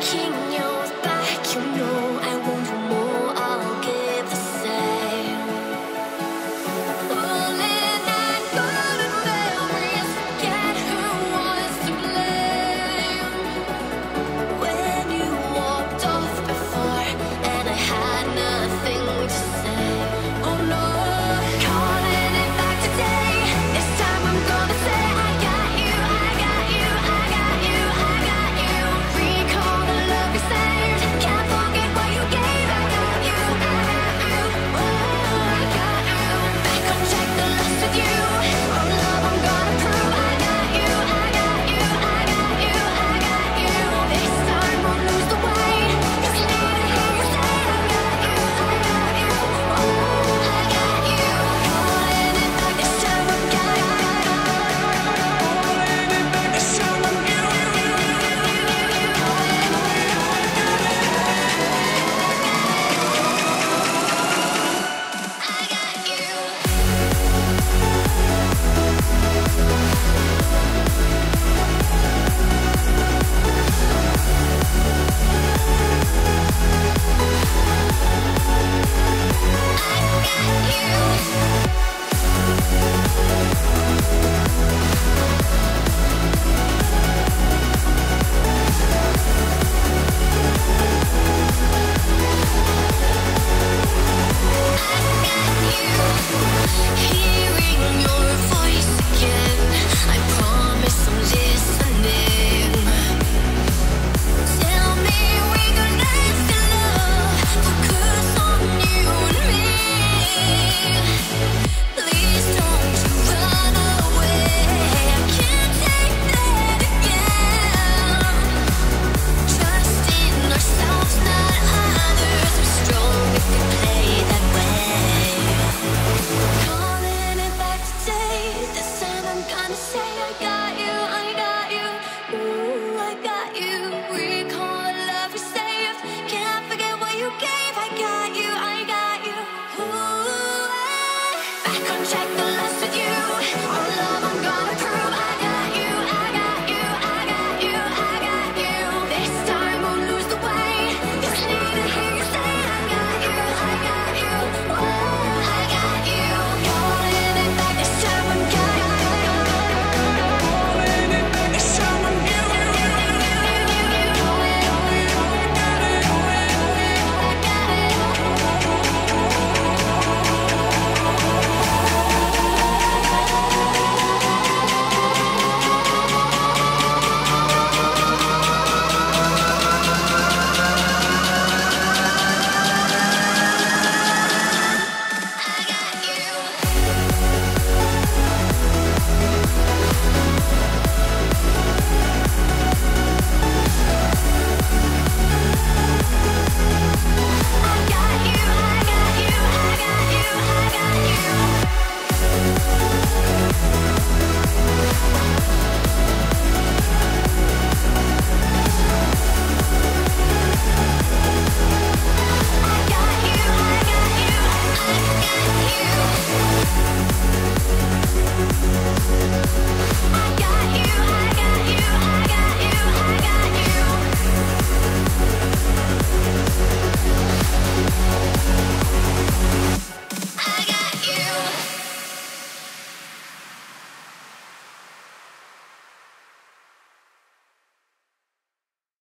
keep